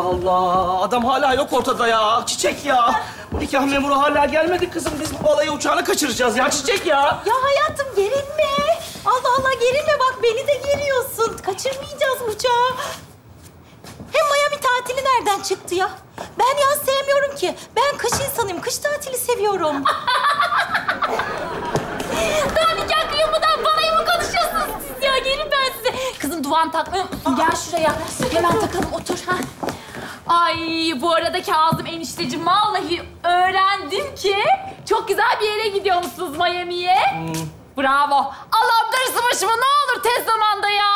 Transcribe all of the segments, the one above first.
Allah Allah. Adam hala yok ortada ya. Çiçek ya. Bu nikah memuru hala gelmedi kızım. Biz bu balayı uçağını kaçıracağız ya. Çiçek ya. Ya hayatım gerilme. Allah Allah gerilme bak beni de geriyorsun. Kaçırmayacağız uçağı. Hem Miami tatili nereden çıktı ya? Ben yaz sevmiyorum ki. Ben kış insanıyım. Kış tatili seviyorum. Daha nikah kıyımından balayı mı konuşuyorsunuz siz ya? Gelin ben size. Kızım duvan musun? Gel şuraya. Hemen takalım otur. Ha. Ay bu arada Kazım enişteciğim vallahi öğrendim ki çok güzel bir yere gidiyormuşsunuz Miami'ye. Bravo. Allah'ım darısı başıma ne olur tez zamanda ya.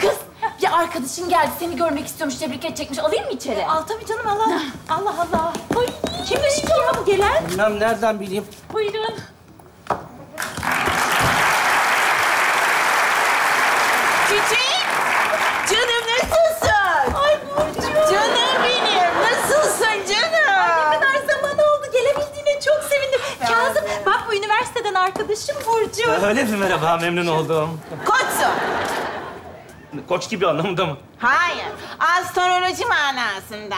Kız bir arkadaşın geldi seni görmek istiyormuş tebrik edecekmiş. Alayım mı içeri? Al tabii canım Allah. Allah Allah. Ay, kimmiş ki bu gelen? Bilmem nereden bileyim. Buyurun. Çiçek! Canım nasılsın? Ay Burcu. Canım benim, nasılsın canım? Ne kadar zaman oldu. Gelebildiğine çok sevindim. Üniversiteden arkadaşım Burcu. Öyle mi? Merhaba, memnun oldum. Koçsun. Koç gibi anlamında mı? Hayır, astroloji manasında.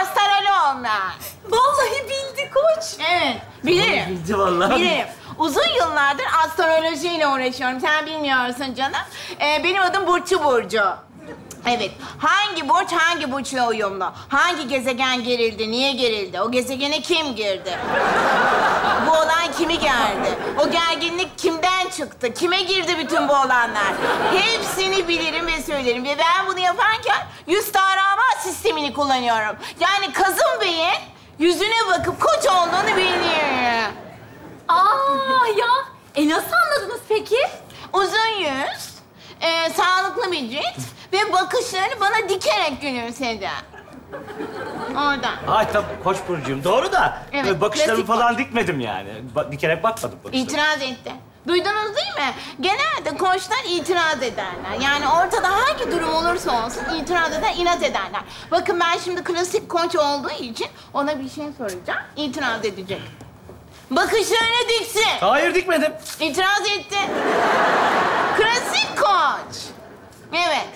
Astrologlar. Vallahi bildi koç. Evet, bilirim. Bildi vallahi. Bilirim. Uzun yıllardır astrolojiyle uğraşıyorum. Sen bilmiyorsun canım. Ee, benim adım Burçu Burcu. Evet. Hangi burç hangi burçla uyumlu? Hangi gezegen gerildi? Niye gerildi? O gezegene kim girdi? Bu olay kimi gerdi? O gerginlik kimden çıktı? Kime girdi bütün bu olanlar? Hepsini bilirim ve söylerim. Ve ben bunu yaparken yüz tarama sistemini kullanıyorum. Yani Kazım Bey'in yüzüne bakıp koç olduğunu biliyorum. Aa ya. E nasıl anladınız peki? Uzun yüz, e, sağlıklı bir cilt ve bakışlarını bana dikerek gülümsedi. Oradan. Ay tabii Koç burcuyum. Doğru da Evet, böyle bakışlarımı klasik falan dikmedim yani. Ba dikerek bakmadım bakışlarıma. İtiraz etti. Duydunuz değil mi? Genelde koçlar itiraz ederler. Yani ortada hangi durum olursa olsun itiraz eder, inat ederler. Bakın ben şimdi klasik koç olduğu için ona bir şey soracağım. İtiraz edecek. Bakışlarını diksin. Hayır dikmedim. İtiraz etti. Klasik koç. Evet.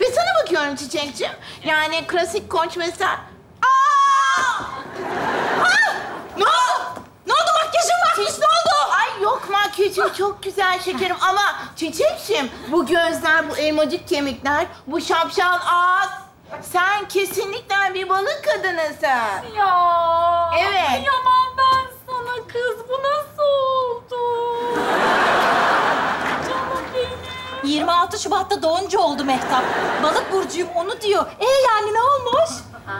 Ve sana bakıyorum Çiçekçim. Yani klasik koç mesela... Aa! Ah! Ne oldu? Ne oldu makyajım makyaj ne oldu? Ay yok makyajım çok güzel şekerim ama Çiçekçim bu gözler, bu elmacık kemikler, bu şapşal ağız. Sen kesinlikle bir balık kadınısın. Ya. Evet. Kıyamam 26 Şubat'ta doğunca oldu Mehtap. Balık burcuyum onu diyor. E yani ne olmuş?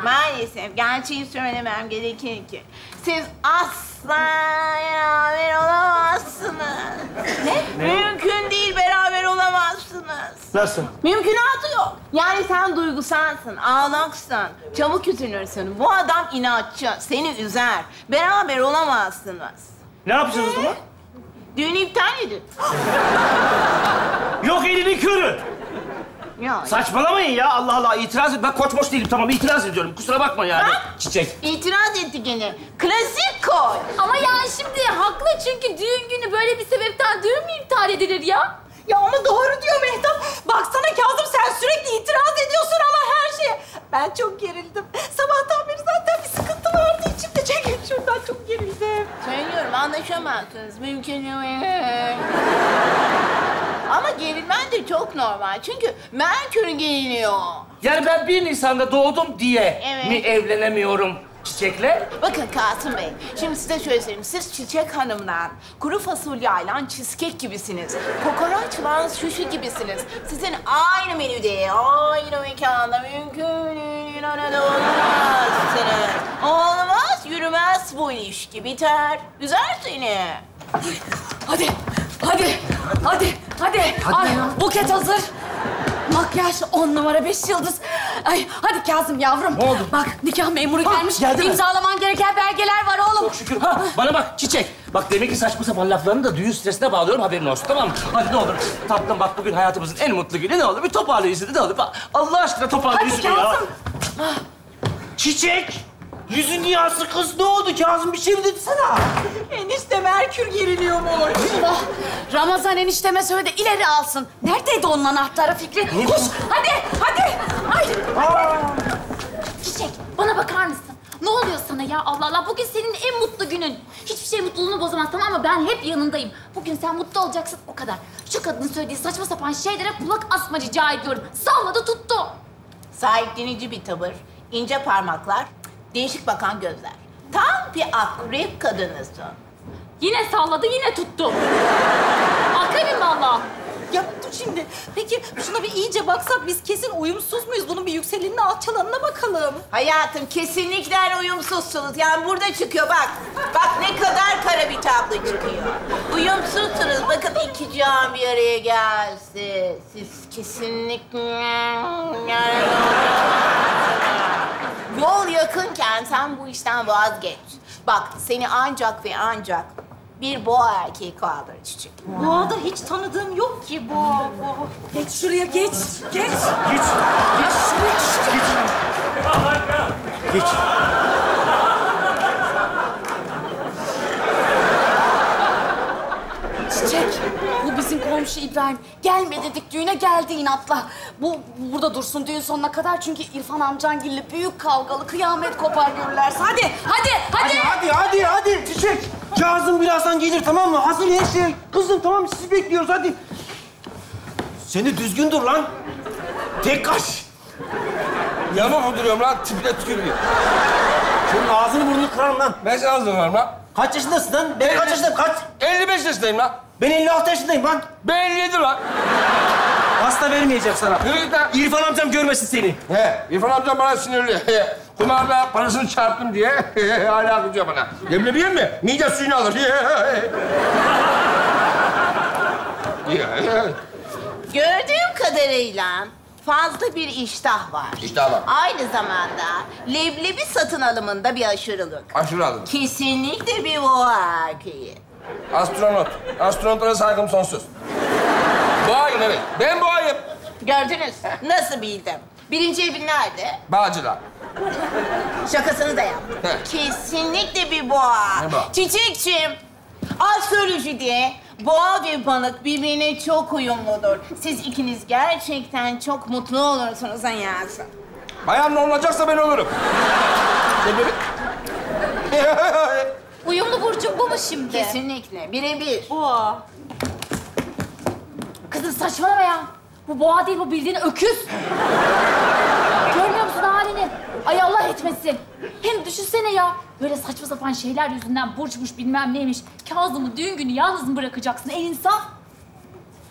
Maalesef gerçeği söylemem gerekir ki siz asla beraber olamazsınız. Ne? Mümkün değil beraber olamazsınız. Nasıl? Mümkünatı yok. Yani sen duygusalsın, ağlaksın, çabuk üzülürsün. Bu adam inatçı, seni üzer. Beraber olamazsınız. Ne yapacağız o zaman? Düğünü iptal edin. Yok elini körü. Ya, Saçmalamayın ya. Allah Allah itiraz et. Ben koç moç değilim tamam itiraz ediyorum. Kusura bakma yani. Ha? Çiçek. itiraz etti gene. Klasik koy. Ama yani şimdi haklı çünkü düğün günü böyle bir sebepten düğün mü iptal edilir ya? Ya ama doğru diyor Mehtap. Baksana Kazım sen sürekli itiraz ediyorsun ama her şeye. Ben çok gerildim. Sabahtan beri zaten bir sıkıntı vardı içimde. Çekil şuradan çok gerildim. Söylüyorum anlaşamazsınız. Mümkün değil. Ama gerilmen de çok normal. Çünkü Merkür geriliyor. Yani ben 1 Nisan'da doğdum diye Evet. mi evlenemiyorum çiçekle? Bakın Kasım Bey, şimdi size şöyle söyleyeyim. Siz Çiçek Hanım'dan kuru fasulyayla cheesecake gibisiniz. Kokoreçla şuşu gibisiniz. Sizin aynı menüde, aynı mekanda mümkün değil. Olmazsınız. Olmaz, yürümez bu ilişki. Biter. Üzer seni. Hadi, hadi, hadi, hadi. Ay, buket hazır. Makyaj on numara beş yıldız. Ay, hadi Kazım yavrum. Ne oldu? Bak nikah memuru gelmiş. geldi mi? İmzalaman gereken belgeler var oğlum. Çok şükür. Ha, bana bak çiçek. Bak demek ki saçma sapan laflarını da düğün stresine bağlıyorum haberin olsun tamam mı? Hadi ne olur tatlım bak bugün hayatımızın en mutlu günü ne olur bir toparla yüzünü ne olur. Bak, Allah aşkına toparla Hadi yüzünü ya. Kazım. Çiçek! Yüzün yağsı kız ne oldu? Kazım bir şey mi dedi sana? Merkür geriliyor mu olur? Allah, Ramazan enişteme söyle de ileri alsın. Neredeydi onun anahtarı Fikri? Koş, hadi, hadi. Ay, Aa, çiçek. Bana bakar mısın? Ne oluyor sana ya Allah Allah? Bugün senin en mutlu günün. Hiçbir şey mutluluğunu bozamaz tamam mı? Ben hep yanındayım. Bugün sen mutlu olacaksın o kadar. Şu kadının söylediği saçma sapan şeylere kulak asma rica ediyorum. Salladı tuttu. Sahiplenici bir tavır, ince parmaklar, değişik bakan gözler. Tam bir akrep kadınısın. Yine salladı yine tuttu. Akrebim valla. Ya dur şimdi. Peki şuna bir iyice baksak biz kesin uyumsuz muyuz? Bunun bir yükselenine alçalanına bakalım. Hayatım kesinlikle uyumsuzsunuz. Yani burada çıkıyor bak. Bak ne kadar kara bir tablo çıkıyor. Uyumsuzsunuz. Bakın iki can bir araya gelse. Siz kesinlikle... Yol yakınken sen bu işten vazgeç. Bak seni ancak ve ancak bir boğa erkeği kaldırır çiçek. Doğada hiç tanıdığım yok ki bu. bu. Geç şuraya geç. Geç. Git. Geç şuraya. Geç. Çiçek, bu bizim komşu İbrahim. Gelme dedik düğüne geldi inatla. Bu burada dursun düğün sonuna kadar çünkü İrfan amcangille büyük kavgalı kıyamet kopar görürlerse. Hadi, hadi, hadi. Hadi hadi hadi Çiçek. Kazım birazdan gelir tamam mı? Hazır her şey. Kızım tamam sizi bekliyoruz hadi. Seni düzgün dur lan. Tek kaş. Yamuk mu duruyorum lan? Tipine tükürüyor. Senin ağzını burnunu kırarım lan. Ben sana hazırlarım lan. Kaç yaşındasın lan? Ben kaç yaşındayım? Kaç? 55 yaşındayım lan. Ben 56 yaşındayım lan. Ben 57 lan. Hasta vermeyeceğim sana. Yürü git lan. İrfan amcam görmesin seni. He, İrfan amcam bana sinirli. Kumarda parasını çarptım diye hala kızıyor bana. Leblebiye mi? Mide suyunu alır. Gördüğüm kadarıyla fazla bir iştah var. İştah var. Aynı zamanda leblebi satın alımında bir aşırılık. Aşırı aldım. Kesinlikle bir boğa erkeği. Astronot. Astronotlara saygım sonsuz. Boğayım evet. Ben boğayım. Gördünüz. Nasıl bildim? Birinci evin nerede? Bağcılar. Şakasını da yap. He. Kesinlikle bir boğa. Ne boğa? Çiçekçim, astrolojide boğa ve balık birbirine çok uyumludur. Siz ikiniz gerçekten çok mutlu olursunuz hayatım. Bayan ne olacaksa ben olurum. Leblebi. Uyumlu burcum bu mu şimdi? Kesinlikle, birebir. Boğa. Kızım saçmalama ya. Bu boğa değil bu bildiğin öküz. Halini? Ay Allah etmesin. Hem düşünsene ya. Böyle saçma sapan şeyler yüzünden burçmuş bilmem neymiş. Kazım'ı düğün günü yalnız mı bırakacaksın? En insaf.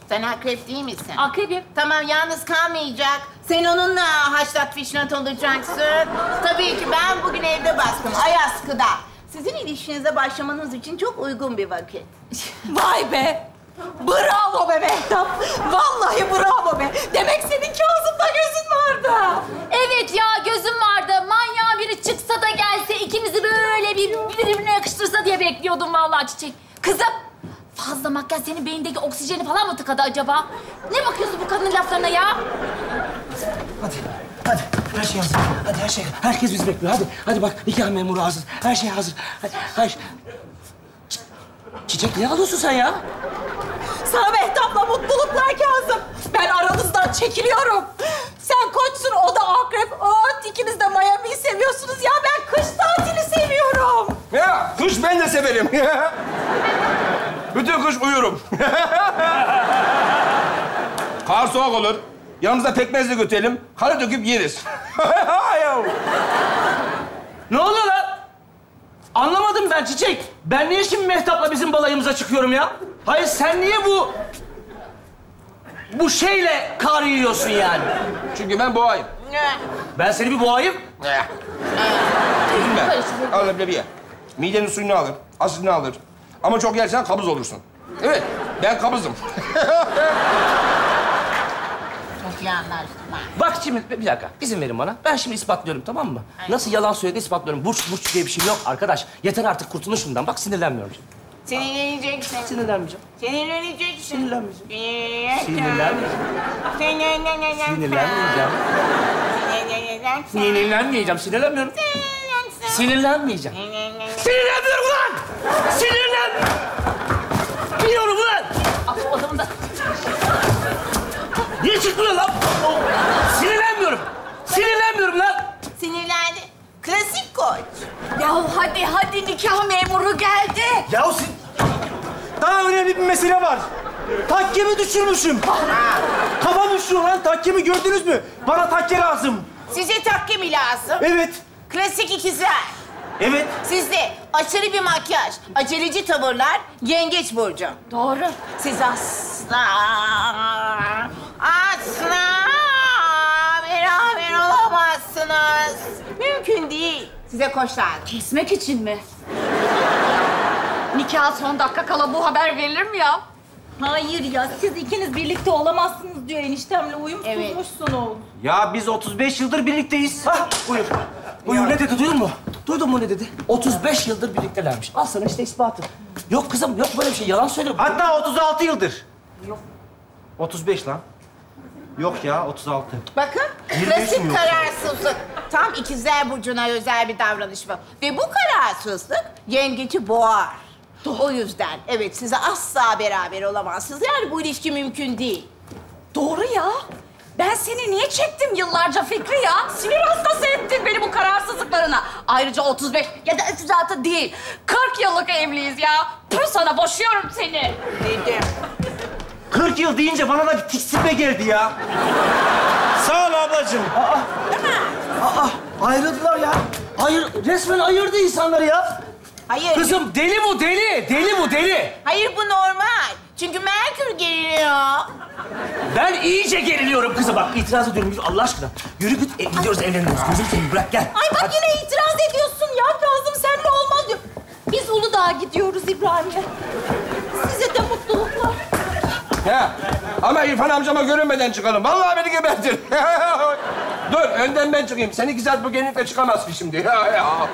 Sen akrep değil misin? Akrebim. Tamam yalnız kalmayacak. Sen onunla haşlat fişnat olacaksın. Tabii ki ben bugün evde bastım. Ayaskı'da. Sizin ilişkinize başlamanız için çok uygun bir vakit. Vay be. Bravo be Mehtap. Vallahi bravo be. Demek senin Kazım'da gözün vardı. Evet ya gözüm vardı. Manyağı biri çıksa da gelse ikimizi böyle bir birbirine yakıştırsa diye bekliyordum vallahi çiçek. Kızım fazla makyaj senin beyindeki oksijeni falan mı tıkadı acaba? Ne bakıyorsun bu kadının laflarına ya? Hadi. Hadi. Her şey hazır. Hadi her şey. Herkes bizi bekliyor. Hadi. Hadi bak nikah memuru hazır. Her şey hazır. Hadi. Her şey. Çi- Çiçek ne alıyorsun sen ya? Sana Mehtap'la mutluluklar Kazım. Ben aranızdan çekiliyorum. Sen koçsun, o da akrep. Evet, ikiniz de Miami'yi seviyorsunuz. Ya ben kış tatili seviyorum. Ya kış ben de severim. Bütün kış uyurum. Kar soğuk olur. Yanımızda pekmez de götürelim. Karı döküp yeriz. Ya. Ne oluyor lan? Anlamadım ben Çiçek. Ben niye şimdi Mehtap'la bizim balayımıza çıkıyorum ya? Hayır sen niye bu... Bu şeyle kar yiyorsun yani? Çünkü ben boğayım. Ben seni bir boğayım. Üzüm ben. Al leblebi ye. Midenin suyunu alır, asitini alır. Ama çok yersen kabız olursun. Evet, ben kabızım. Ben. Bak şimdi bir dakika izin verin bana. Ben şimdi ispatlıyorum tamam mı? Nasıl yalan söylediğini ispatlıyorum. Burç burç diye bir şey yok arkadaş. Yeter artık kurtulun şundan. Bak sinirlenmiyorum şimdi. Sinirleneceksin. Sinirlenmeyeceğim. Sinirleneceksin. Sinirlenmeyeceğim. Sinirleneceksin. Sinirlenmeyeceğim. Sinirlenmeyeceğim. Sinirlenmeyeceğim. Sinirlenmiyorum. Sinirlenmeyeceğim. Sinirlenmiyorum ulan! Sinirlen... Biliyorum ulan! Abi o adamın da... Niye çıkmıyor lan? Sinirlenmiyorum. Sinirlenmiyorum lan. Sinirlendi. Kız mesele var. Takkemi düşürmüşüm. Kafam üşüyor lan. Takkemi gördünüz mü? Bana takke lazım. Size takke mi lazım? Evet. Klasik ikizler. Evet. Sizde aşırı bir makyaj, aceleci tavırlar, yengeç burcu. Doğru. Siz asla, asla beraber olamazsınız. Mümkün değil. Size koşlar. Kesmek için mi? Nikah son dakika kala bu haber verilir mi ya? Hayır ya siz ikiniz birlikte olamazsınız diyor eniştemle uyum Evet. kurmuşsunuz. Ya biz 35 yıldır birlikteyiz. Hah, buyur. Buyur ne dedi duydun mu? Duydun mu ne dedi? 35 yıldır birliktelermiş. Al sana işte ispatı. Yok kızım yok böyle bir şey. Yalan söylüyor. Hatta 36 yıldır. Yok. 35 lan. Yok ya 36. Bakın, 25 mi klasik kararsızlık. Tam ikizler burcuna özel bir davranış bu. Ve bu kararsızlık yengeci boğar. O yüzden evet size asla beraber olamazsınız. Yani bu ilişki mümkün değil. Doğru ya. Ben seni niye çektim yıllarca Fikri ya? Sinir hastası ettin beni bu kararsızlıklarına. Ayrıca 35 ya da 36 değil. 40 yıllık evliyiz ya. Pür sana boşuyorum seni. Dedim. 40 yıl deyince bana da bir tiksinme geldi ya. Sağ ol ablacığım. Aa, ayrıldılar ya. Hayır, resmen ayırdı insanları ya. Hayır, Kızım deli bu deli. Deli bu deli. hayır bu normal. Çünkü Merkür geriliyor. Ben iyice geriliyorum kızım. Bak itiraz ediyorum. Yürü Allah aşkına. Yürü git. E, gidiyoruz evleniyoruz. Gözüm seveyim bırak gel. Ay bak yine itiraz ediyorsun ya Kazım senle olmaz diyor. Biz Uludağ'a gidiyoruz İbrahim'le. Size de mutluluklar. Ya ama İrfan amcama görünmeden çıkalım. Vallahi beni gebertir. Dur önden ben çıkayım. Sen iki saat bu gelinlikle çıkamazsın şimdi. Ya, ya.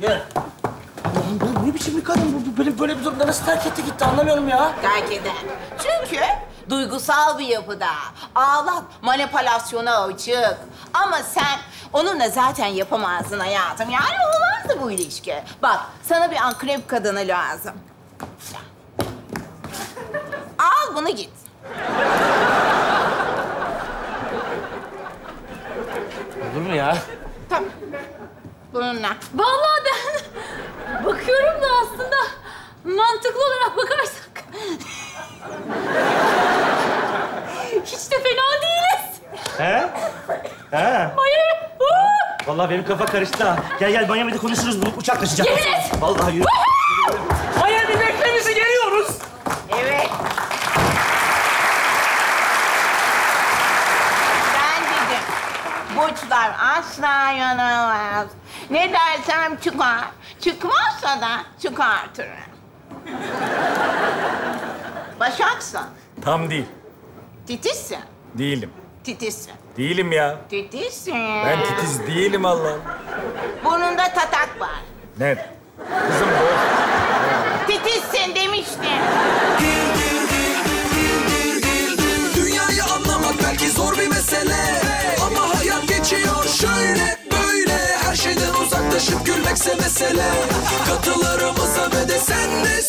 Gel. Allah'ım bu ne biçim bir kadın bu? bu böyle, böyle bir durumda nasıl terk etti gitti anlamıyorum ya. Terk eder. Çünkü duygusal bir yapıda. Ağlak, manipülasyona açık. Ama sen onunla zaten yapamazdın hayatım. Yani olmazdı bu ilişki. Bak, sana bir akrep kadını lazım. Al bunu git. Olur mu ya? Tamam. Bununla. Vallahi ben bakıyorum da aslında mantıklı olarak bakarsak hiç de fena değiliz. He? He? Hayır. Aa! Vallahi benim kafa karıştı ha. Gel gel Miami'de konuşuruz. Bu uçak kaçacak. Yemin et. Vallahi yürü. Miami bekle bizi geliyoruz. Evet. Ben dedim. Burçlar asla yanılmaz. Ne dersem çıkar. Çıkmazsa da çıkartırım. Başaksın. Tam değil. Titizsin. Değilim. Titizsin. Değilim ya. Titizsin. Ben titiz değilim Allah. Burnunda tatak var. Ne? Kızım bu. Titizsin demiştim. Dünyayı anlamak belki zor bir mesele Ama hayat geçiyor şöyle böyle Her şeyden uzaklaşıp gülmekse mesele Katılarımıza ve de sen de